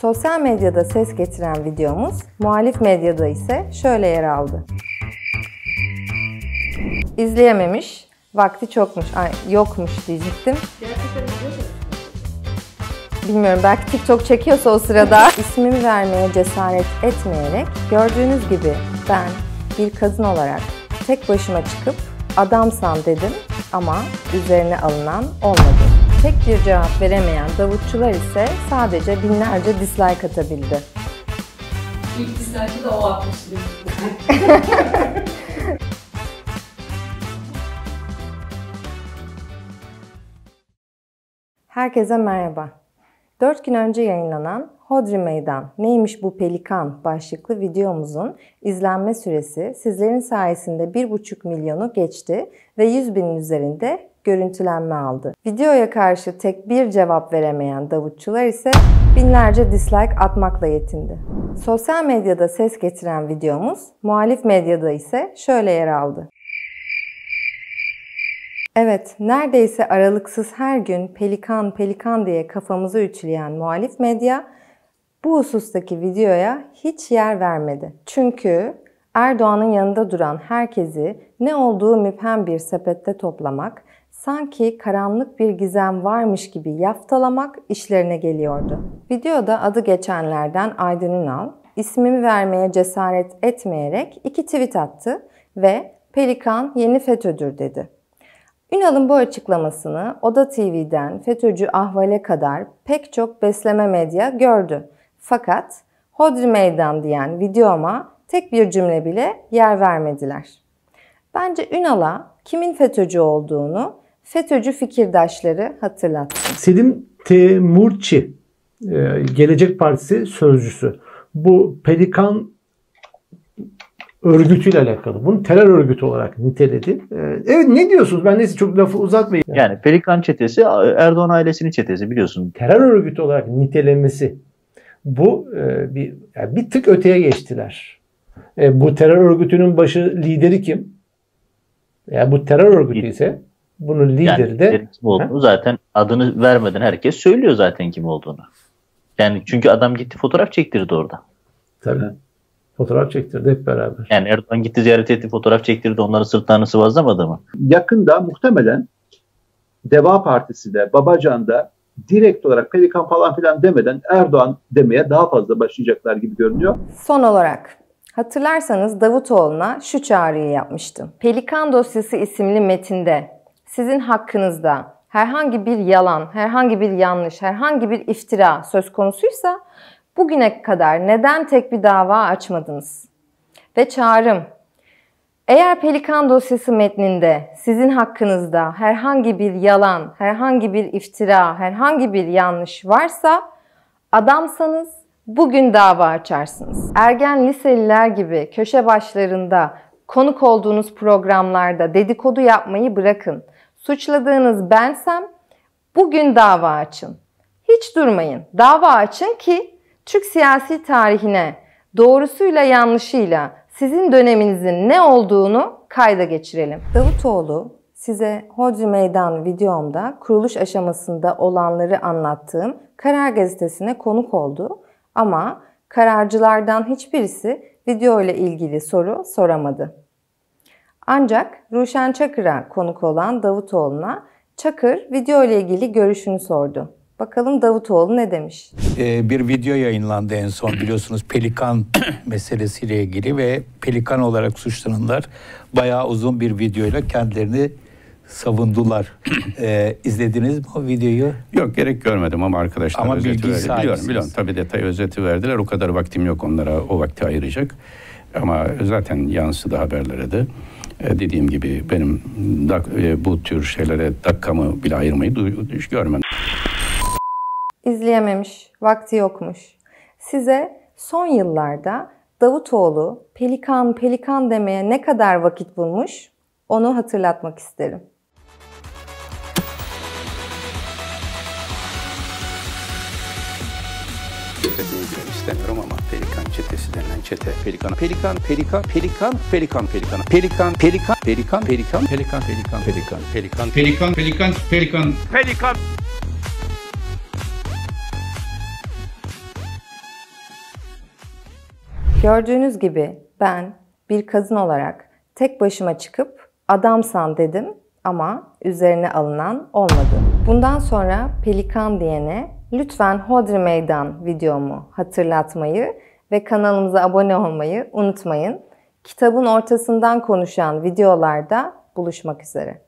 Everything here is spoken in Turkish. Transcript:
Sosyal medyada ses getiren videomuz, muhalif medyada ise şöyle yer aldı. İzleyememiş, vakti çokmuş, ay yokmuş diyecektim. Bilmiyorum belki TikTok çekiyorsa o sırada ismimi vermeye cesaret etmeyerek gördüğünüz gibi ben bir kadın olarak tek başıma çıkıp adamsam dedim ama üzerine alınan olmadı. Tek bir cevap veremeyen davutçular ise sadece binlerce dislike atabildi. İlk dislike'ı da o atmıştı. Herkese merhaba. 4 gün önce yayınlanan Hodri Meydan Neymiş Bu Pelikan başlıklı videomuzun izlenme süresi sizlerin sayesinde 1,5 milyonu geçti ve 100 binin üzerinde görüntülenme aldı. Videoya karşı tek bir cevap veremeyen davutçular ise binlerce dislike atmakla yetindi. Sosyal medyada ses getiren videomuz, muhalif medyada ise şöyle yer aldı. Evet, neredeyse aralıksız her gün pelikan pelikan diye kafamızı ütüleyen muhalif medya bu husustaki videoya hiç yer vermedi. Çünkü Erdoğan'ın yanında duran herkesi ne olduğu müphem bir sepette toplamak, sanki karanlık bir gizem varmış gibi yaftalamak işlerine geliyordu. Videoda adı geçenlerden Aydın Ünal, ismimi vermeye cesaret etmeyerek iki tweet attı ve Pelikan yeni FETÖ'dür dedi. Ünal'ın bu açıklamasını Oda TV'den FETÖ'cü Ahval'e kadar pek çok besleme medya gördü. Fakat Hodri Meydan diyen videoma tek bir cümle bile yer vermediler. Bence Ünal'a kimin FETÖ'cü olduğunu FETÖ'cü fikirdaşları hatırlatsın. Selim Temurçi, e, Gelecek Partisi sözcüsü. Bu Pelikan örgütüyle alakalı. Bunu terör örgütü olarak niteledi. E, evet ne diyorsunuz? Ben neyse çok lafı uzatmayayım. Yani Pelikan çetesi Erdoğan ailesinin çetesi biliyorsun. Terör örgütü olarak nitelemesi bu e, bir yani bir tık öteye geçtiler. Bu terör örgütünün başı lideri kim? Ya bu terör örgütü ise bunun lideri yani, de kim olduğunu zaten adını vermeden herkes söylüyor zaten kim olduğunu. Yani çünkü adam gitti fotoğraf çektirdi orada. Tabii. Fotoğraf çektirdi hep beraber. Yani Erdoğan gitti ziyaret etti, fotoğraf çektirdi, onların sırtlarını sıvazlamadı mı? Yakında muhtemelen Deva Partisi de, Babacan da direkt olarak Pelikan falan filan demeden Erdoğan demeye daha fazla başlayacaklar gibi görünüyor. Son olarak hatırlarsanız Davutoğlu'na şu çağrıyı yapmıştım. Pelikan dosyası isimli metinde sizin hakkınızda herhangi bir yalan, herhangi bir yanlış, herhangi bir iftira söz konusuysa bugüne kadar neden tek bir dava açmadınız? Ve çağrım, eğer Pelikan dosyası metninde sizin hakkınızda herhangi bir yalan, herhangi bir iftira, herhangi bir yanlış varsa adamsanız bugün dava açarsınız. Ergen liseliler gibi köşe başlarında konuk olduğunuz programlarda dedikodu yapmayı bırakın. Suçladığınız bensem bugün dava açın. Hiç durmayın. Dava açın ki Türk siyasi tarihine doğrusuyla yanlışıyla sizin döneminizin ne olduğunu kayda geçirelim. Davutoğlu size Hodri Meydan videomda kuruluş aşamasında olanları anlattığım Karar Gazetesi'ne konuk oldu. Ama kararcılardan hiçbirisi video ile ilgili soru soramadı. Ancak Ruşen Çakır'a konuk olan Davutoğlu'na Çakır video ile ilgili görüşünü sordu. Bakalım Davutoğlu ne demiş? Ee, bir video yayınlandı en son biliyorsunuz Pelikan meselesiyle ilgili ve Pelikan olarak suçlananlar bayağı uzun bir videoyla kendilerini savundular. ee, izlediniz mi o videoyu? Yok gerek görmedim ama arkadaşlar Ama özeti bilgi verdi. Biliyorum, biliyorum. Tabii detay özeti verdiler. O kadar vaktim yok onlara o vakti ayıracak. Ama zaten yansıdı haberlere de. Ee, dediğim gibi benim e, bu tür şeylere dakikamı bile ayırmayı du- görmem. İzleyememiş, vakti yokmuş. Size son yıllarda Davutoğlu pelikan pelikan demeye ne kadar vakit bulmuş onu hatırlatmak isterim. Çetesini bile istemiyorum ama Pelikan çetesi denen çete. Pelikan, Pelikan, Pelikan, Pelikan, Pelikan, Pelikan, Pelikan, Pelikan, Pelikan, Pelikan, Pelikan, Pelikan, Pelikan, Pelikan, Pelikan, pelikan, pelikan. Pelikan. Gördüğünüz gibi ben bir kadın olarak tek başıma çıkıp adamsan dedim ama üzerine alınan olmadı. Bundan sonra pelikan diyene lütfen Hodri Meydan videomu hatırlatmayı ve kanalımıza abone olmayı unutmayın. Kitabın ortasından konuşan videolarda buluşmak üzere.